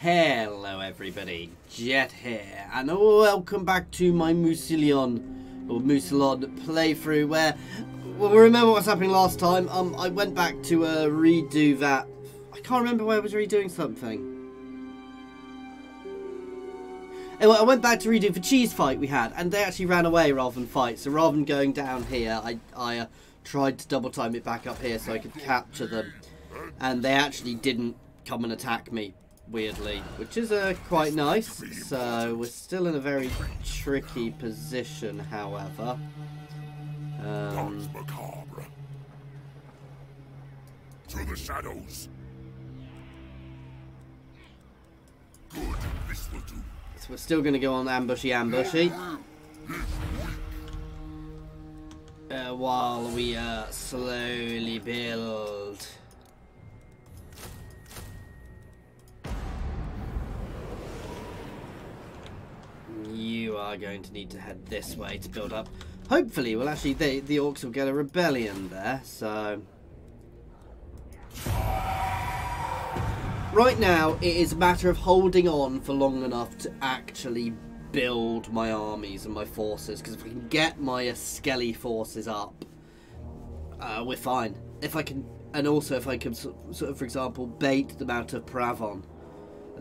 Hello everybody, Jet here, and welcome back to my Musilion, or Musilon playthrough, where, well, remember what's happening last time, um, I went back to uh, redo that, I can't remember where I was redoing something. Anyway, I went back to redo the cheese fight we had, and they actually ran away rather than fight, so rather than going down here, I, I uh, tried to double time it back up here so I could capture them, and they actually didn't come and attack me weirdly, which is uh, quite nice. So we're still in a very tricky position, however. Um, macabre. To the shadows. Good, this will do. so we're still going to go on ambushy ambushy. Uh, while we uh, slowly build. Are going to need to head this way to build up. Hopefully, well, actually, the the orcs will get a rebellion there. So, right now, it is a matter of holding on for long enough to actually build my armies and my forces. Because if I can get my Skelly forces up, uh, we're fine. If I can, and also if I can, sort of, for example, bait them out of Parravon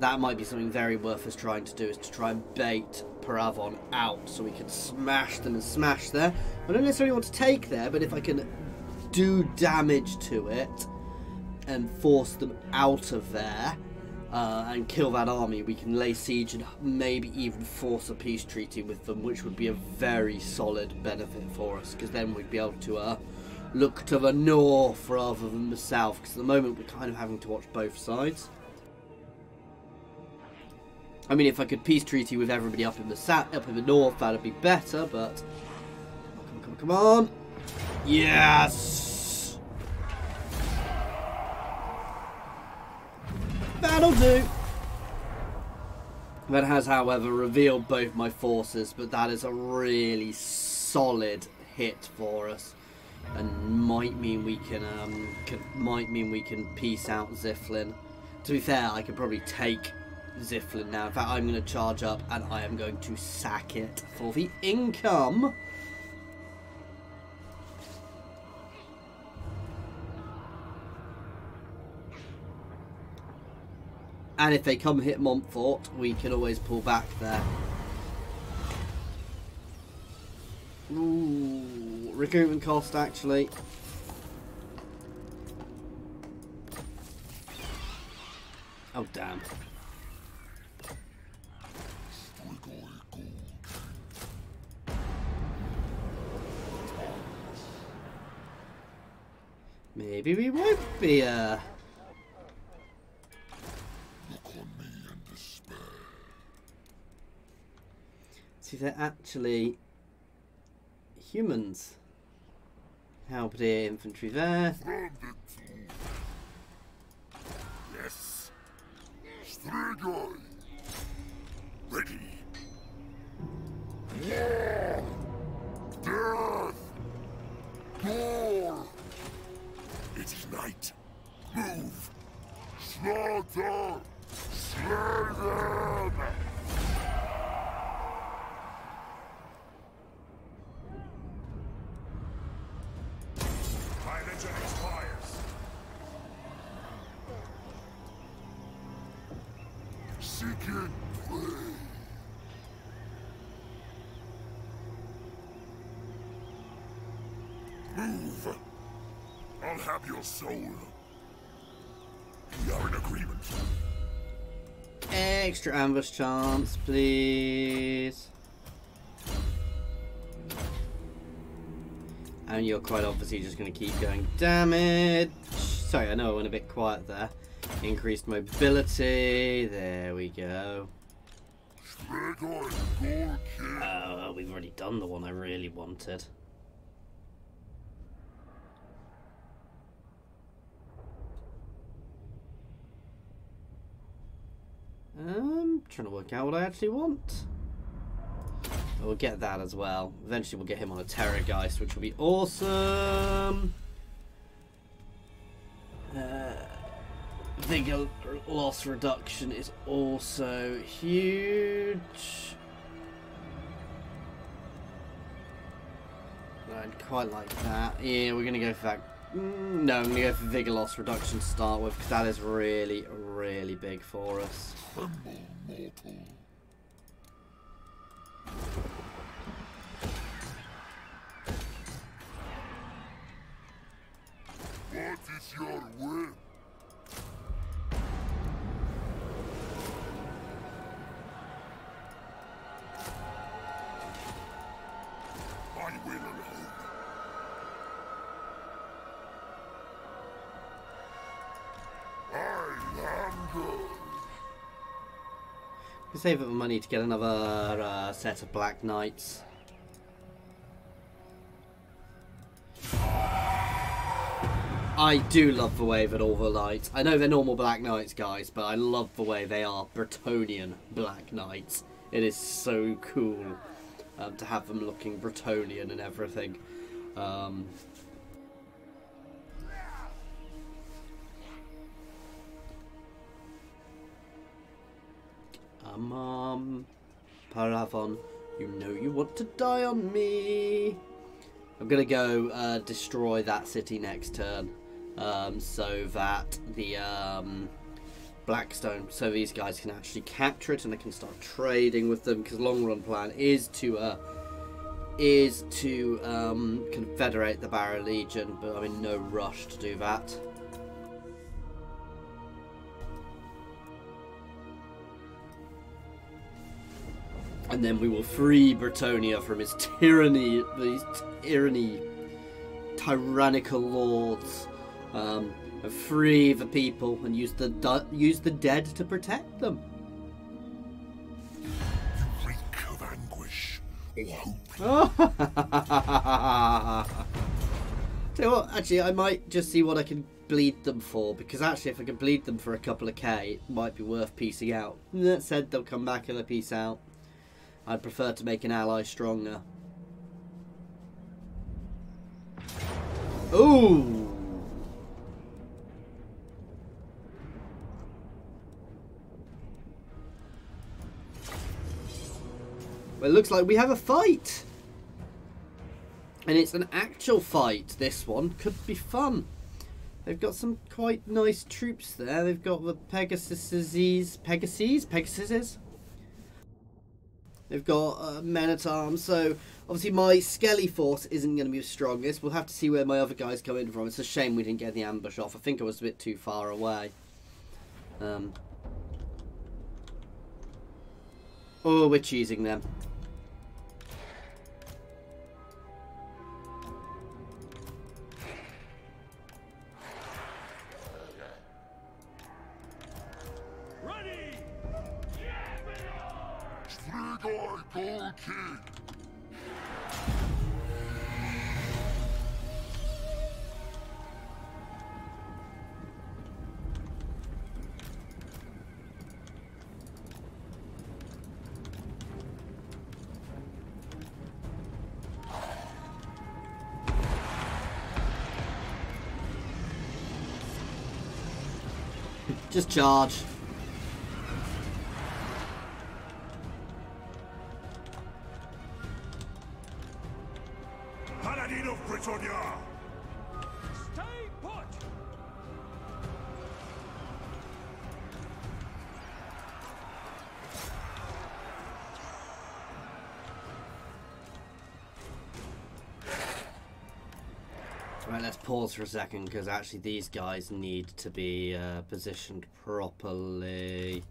that might be something very worth us trying to do is to try and bait Parravon out so we can smash them and smash there. I don't necessarily want to take there, but if I can do damage to it and force them out of there uh, and kill that army, we can lay siege and maybe even force a peace treaty with them, which would be a very solid benefit for us because then we'd be able to uh, look to the north rather than the south because at the moment we're kind of having to watch both sides. I mean, if I could peace treaty with everybody up in the up in the north, that'd be better. But come on, come on, come on! Yes, that'll do. That has, however, revealed both my forces, but that is a really solid hit for us, and might mean we can um can, might mean we can peace out Ziflin. To be fair, I could probably take Ziflin now. In fact, I'm going to charge up and I am going to sack it for the income. And if they come hit Montfort, we can always pull back there. Ooh, recruitment cost actually. Despair. Uh, See, they're actually humans. Halberdier infantry there. Seek it. Move. I'll have your soul. We are in agreement. Extra ambush chance, please. And you're quite obviously just going to keep going damage. Sorry, I know I went a bit quiet there. Increased mobility. There we go. Oh, we've already done the one I really wanted. Um, trying to work out what I actually want. We'll get that as well. Eventually we'll get him on a Terrorgeist, which will be awesome. Vigor loss reduction is also huge. I'd quite like that. Yeah, we're gonna go for that. Mm, no, I'm gonna go for vigor loss reduction to start with because that is really, really big for us. What is your? Save up the money to get another uh, set of Black Knights. I do love the way that all the lights. I know they're normal Black Knights, guys, but I love the way they are Bretonnian Black Knights. It is so cool um, to have them looking Bretonnian and everything. Um, um, um, Parravon, you know you want to die on me. I'm gonna go uh, destroy that city next turn, um, so that the um, Blackstone, so these guys can actually capture it and they can start trading with them. Because long run plan is to uh, is to um, confederate the Barrow Legion, but I'm in no rush to do that. And then we will free Bretonnia from his tyranny, these tyranny, tyrannical lords, um, and free the people and use the use the dead to protect them. You reek of anguish or hope. You what, actually, I might just see what I can bleed them for, because actually, if I can bleed them for a couple of K, it might be worth piecing out. That said, they'll come back and they'll piece out. I'd prefer to make an ally stronger. Ooh! Well, it looks like we have a fight! And it's an actual fight, this one. Could be fun. They've got some quite nice troops there. They've got the Pegasuses... Pegasus? Pegasuses? They've got uh, men at arms, so obviously my Skelly force isn't going to be the strongest. We'll have to see where my other guys come in from. It's a shame we didn't get the ambush off. I think I was a bit too far away. Um. Oh, we're cheesing them. Just charge. For a second because actually these guys need to be uh, positioned properly.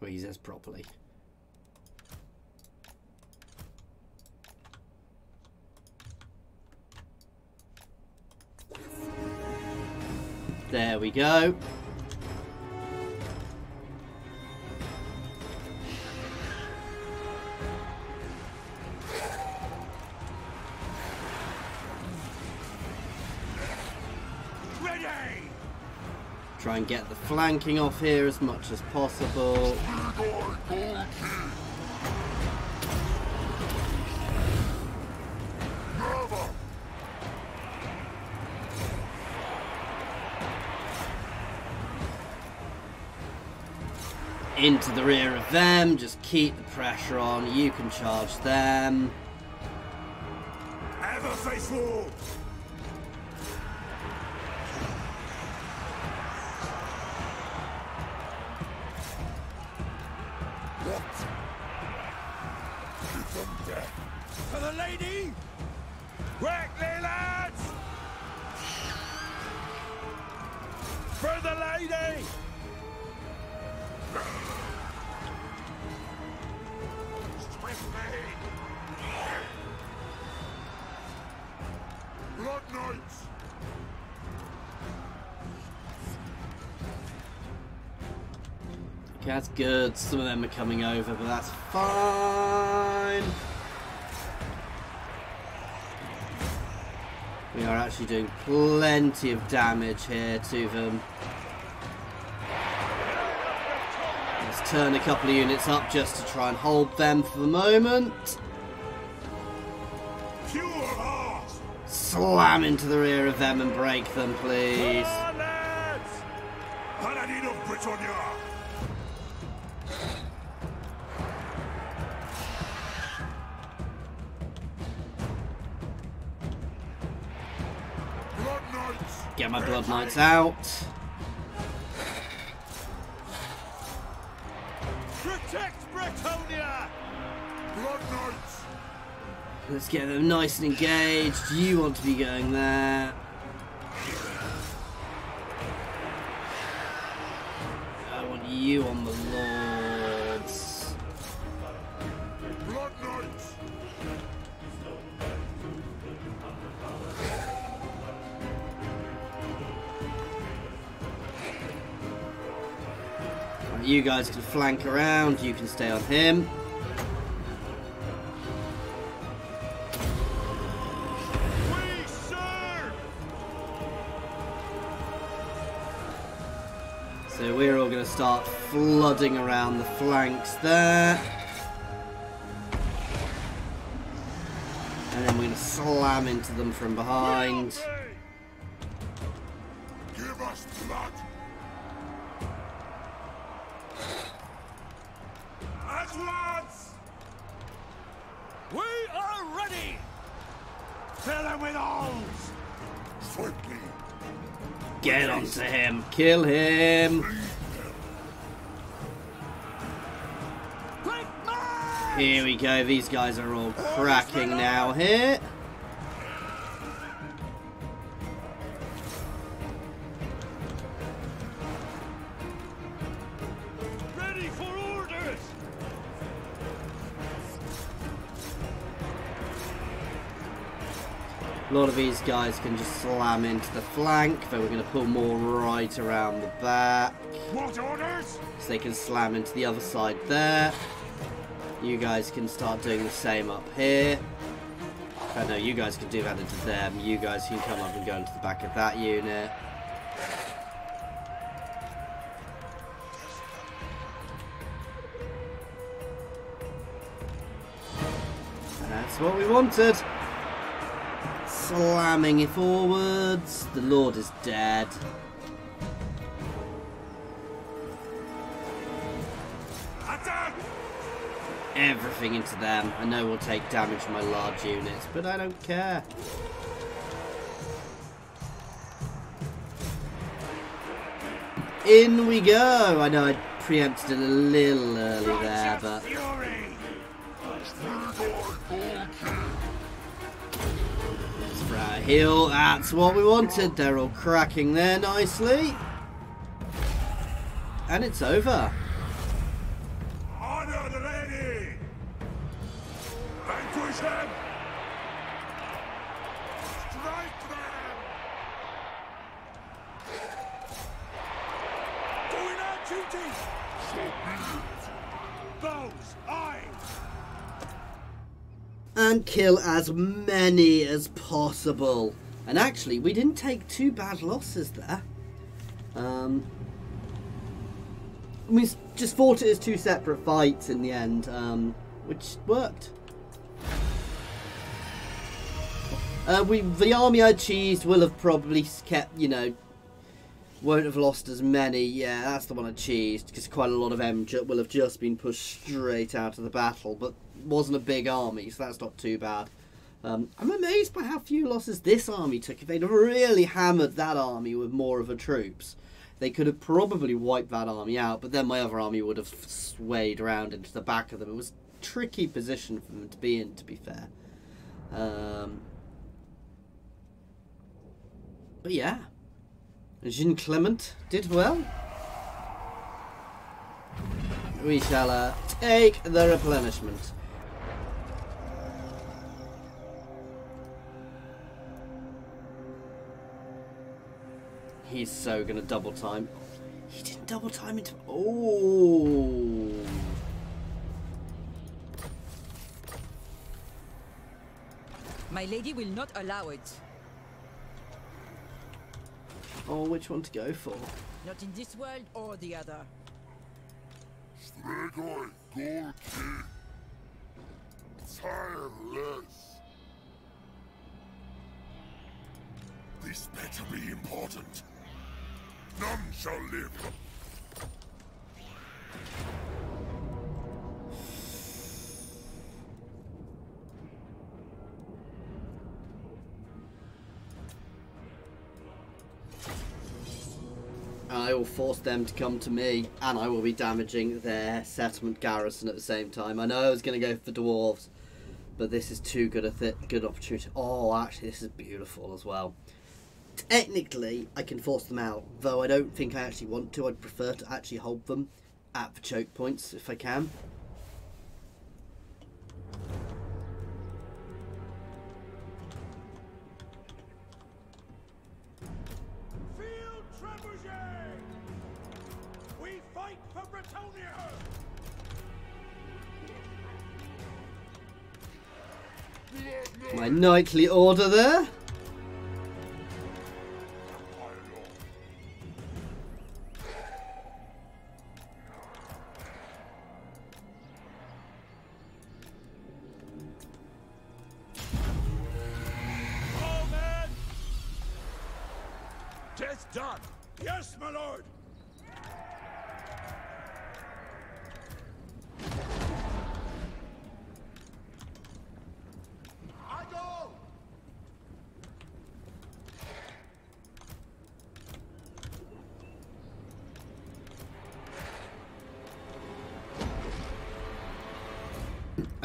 Well, he says properly. There we go. and get the flanking off here as much as possible. Into the rear of them, just keep the pressure on, you can charge them. Ever faithful. Blood Knights! Okay, that's good. Some of them are coming over, but that's fine. We are actually doing plenty of damage here to them. Turn a couple of units up just to try and hold them for the moment. Slam into the rear of them and break them, please. Get my Blood Knights out. Let's get them nice and engaged. You want to be going there. I want you on the lords. You guys can flank around. You can stay on him. Start flooding around the flanks there. And then we're going to slam into them from behind. Give us blood! At once! We are ready! Fill them with holes! Swiftly! Get onto him. Kill him. Here we go. These guys are all cracking now here. Ready for orders! A lot of these guys can just slam into the flank, but we're going to pull more right around the back. What orders? So they can slam into the other side there. You guys can start doing the same up here. I know you guys can do that into them. You guys can come up and go into the back of that unit. That's what we wanted. Slamming it forwards. The Lord is dead. Everything into them. I know we'll take damage from my large units, but I don't care. In we go! I know I preempted it a little early there, but! Sprout Hill, that's what we wanted. They're all cracking there nicely. And it's over. And kill as many as possible. And actually, we didn't take two bad losses there. Um, we just fought it as two separate fights in the end, um, which worked. Uh, we the army I cheesed will have probably kept, you know, Won't have lost as many. Yeah, that's the one I cheesed because quite a lot of them will have just been pushed straight out of the battle, but wasn't a big army, so that's not too bad. Um, I'm amazed by how few losses this army took. If they'd really hammered that army with more of a troops, they could have probably wiped that army out. But then my other army would have swayed around into the back of them. It was a tricky position for them to be in, to be fair. Um, but yeah, Jean Clement did well. We shall uh, take the replenishment. He's so gonna double time. He didn't double time into. Oh. My lady will not allow it. Oh, which one to go for? Not in this world or the other. Stregoi Gorki. Tireless. This better be important. None shall live. I will force them to come to me, and I will be damaging their settlement garrison at the same time. I know I was going to go for dwarves, but this is too good a good opportunity. Oh, actually, this is beautiful as well. Technically, I can force them out, though I don't think I actually want to. I'd prefer to actually hold them at the choke points if I can. Field Trebuchet! We fight for Bretonnia! My knightly order there.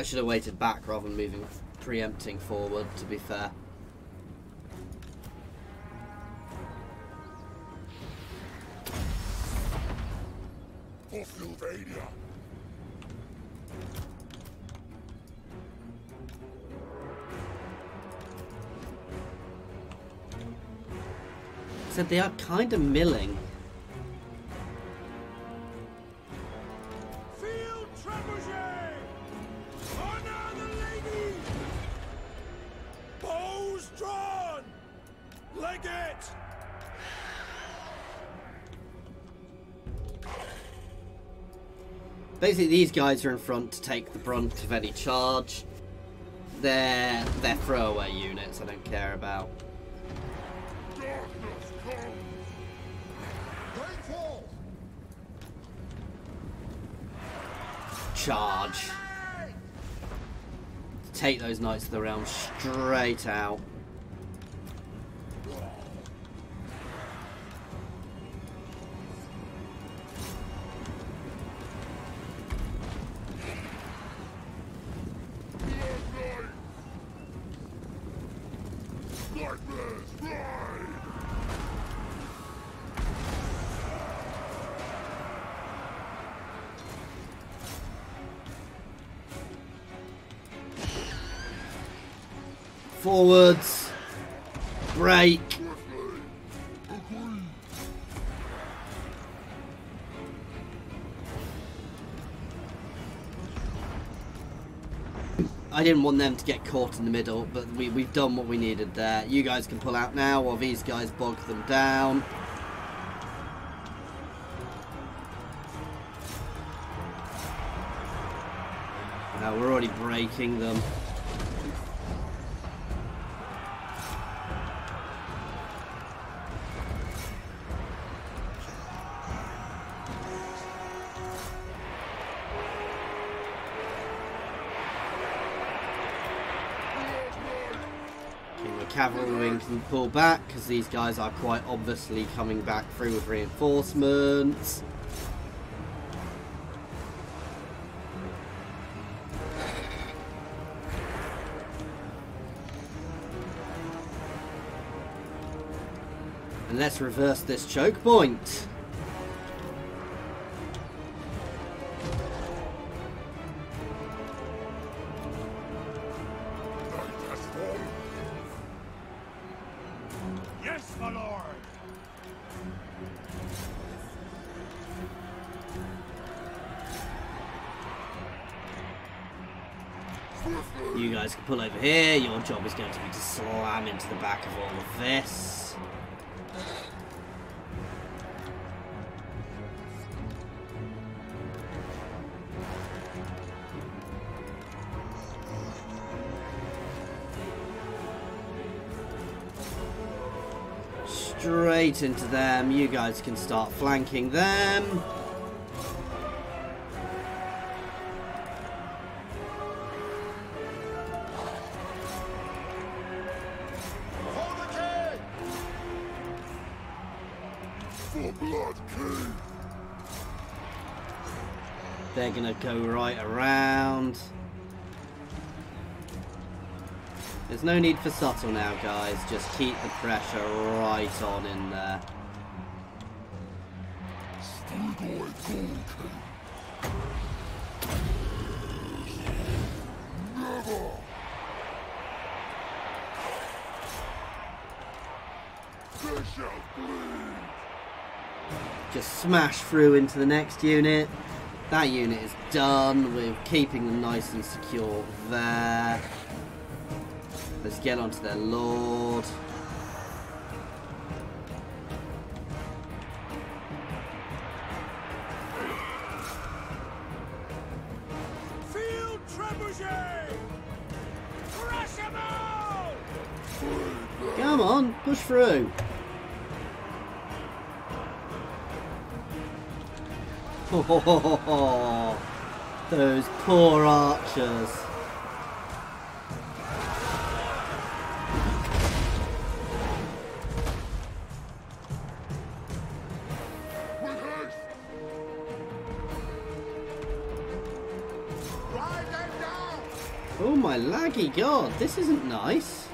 Should have waited back rather than moving, preempting forward. To be fair. For Sylvania. Said they are kind of milling. These guys are in front to take the brunt of any charge. They're they're throwaway units. I don't care about. Charge. Take those knights of the realm straight out. Forwards. Break. I didn't want them to get caught in the middle, but we, we've done what we needed there. You guys can pull out now while these guys bog them down. Now we're already breaking them. Cavalry can pull back because these guys are quite obviously coming back through with reinforcements. And let's reverse this choke point. You guys can pull over here. Your job is going to be to slam into the back of all of this. Straight into them. You guys can start flanking them. Go right around. There's no need for subtle now, guys. Just keep the pressure right on in there. Just smash through into the next unit. That unit is done. We're keeping them nice and secure there. Let's get onto their lord. Those poor archers. With haste. Ride them down! Oh my laggy god, this isn't nice.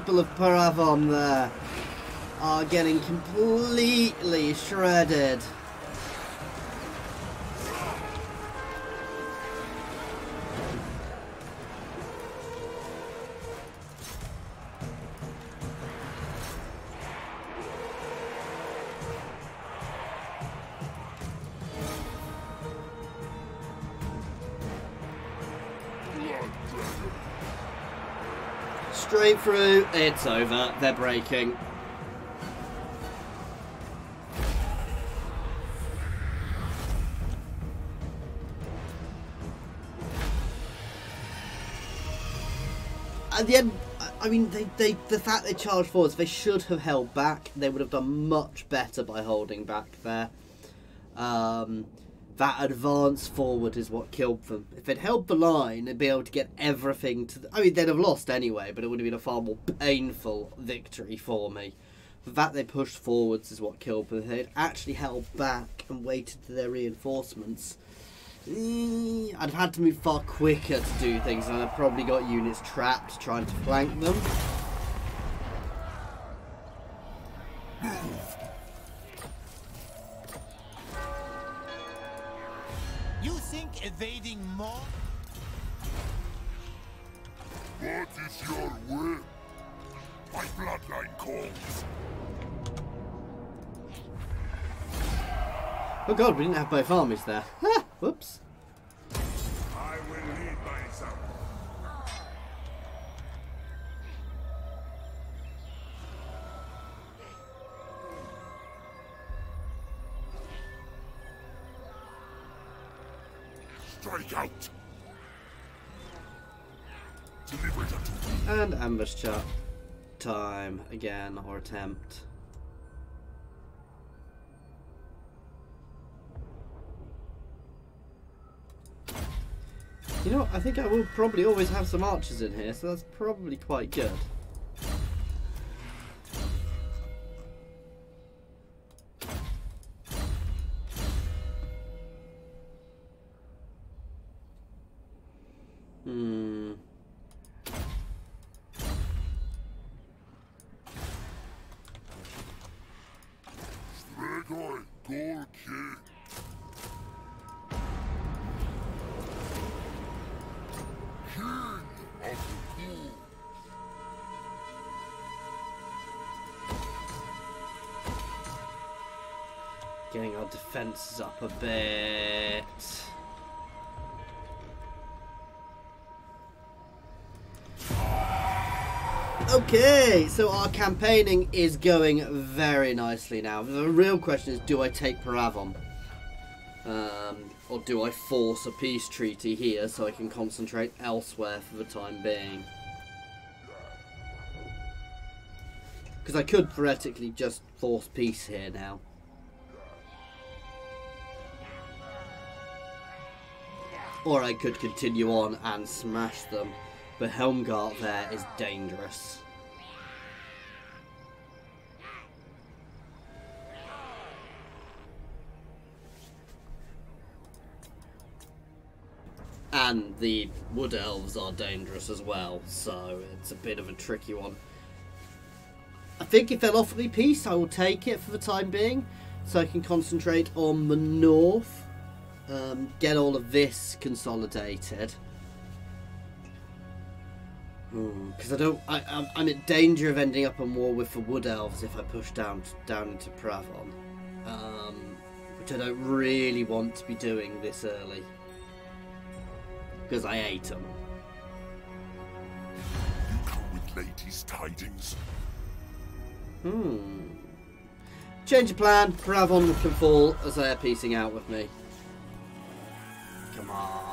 People of Parravon there uh, are getting completely shredded. Straight through, it's over. They're breaking. At the end, I- mean, they, they, the fact they charged forwards, they should have held back. They would have done much better by holding back there. Um, that advance forward is what killed them. If they'd held the line, they'd be able to get everything to. The, I mean, they'd have lost anyway, but it would have been a far more painful victory for me. The fact they pushed forwards is what killed them. If they'd actually held back and waited for their reinforcements, eh, I'd have had to move far quicker to do things, and I'd probably got units trapped trying to flank them. Think evading more? What is your will? My bloodline calls. Oh god, we didn't have both armies there. Ha! Whoops. Ambush chart time again, or attempt. You know, I think I will probably always have some archers in here, so that's probably quite good. King of the. Getting our defences up a bit. Okay, so our campaigning is going very nicely now. The real question is, do I take Parravon? Um, or do I force a peace treaty here so I can concentrate elsewhere for the time being? Because I could theoretically just force peace here now. Or I could continue on and smash them. But Helmgart there is dangerous. And the wood elves are dangerous as well, so it's a bit of a tricky one. I think if they'll offer me peace, I will take it for the time being, so I can concentrate on the north, um, get all of this consolidated. Because I don't, I, I'm, I'm in danger of ending up in war with the wood elves if I push down down into Pravon, um, which I don't really want to be doing this early because I ate them. You come with ladies' tidings. Hmm. Change of plan. Pravon can fall as they're piecing out with me. Come on.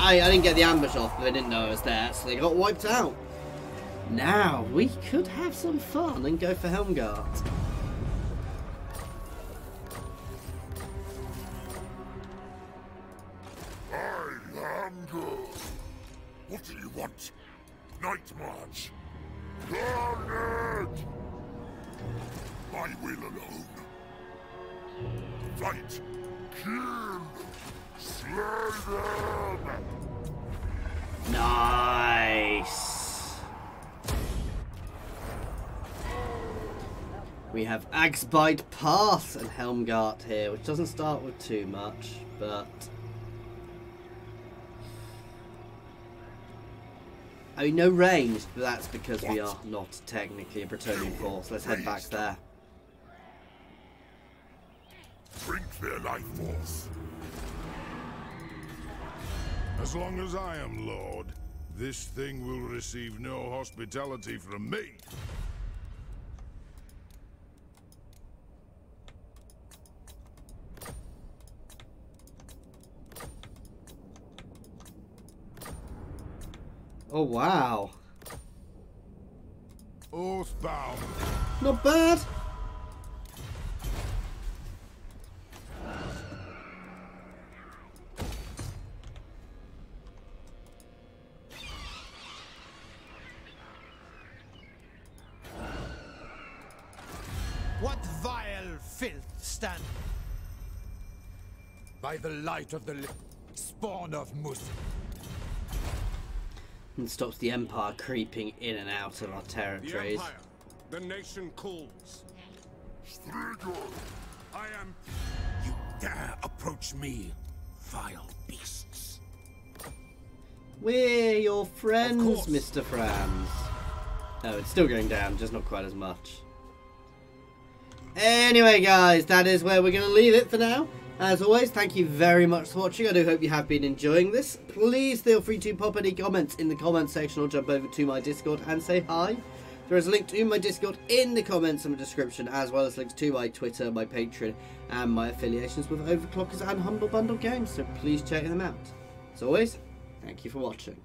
I, I didn't get the ambush off, but they didn't know I was there, so they got wiped out. Now, we could have some fun and go for Helmgart. I good. What do you want? Night March. Garnet! My will alone. Fight. Kill. Slay them! Nice. We have Axe Bite Pass and Helmgart here, which doesn't start with too much, but... I mean, no ranged, but that's because we are not technically a Bretonnian force. Let's head back there. Drink their life force. As long as I am Lord, this thing will receive no hospitality from me. Oh, wow. Oathbound. Not bad. What vile filth stand by the light of the li- spawn of Mus? And stops the Empire creeping in and out of our territories. The. Empire, the nation calls. Strigor! I am You dare approach me, vile beasts. We're your friends. Mr. Franz. Oh, it's still going down, just not quite as much. Anyway, guys, that is where we're going to leave it for now. As always, thank you very much for watching. I do hope you have been enjoying this. Please feel free to pop any comments in the comment section or jump over to my Discord and say hi. There is a link to my Discord in the comments and the description, as well as links to my Twitter, my Patreon, and my affiliations with Overclockers and Humble Bundle Games, so please check them out. As always, thank you for watching.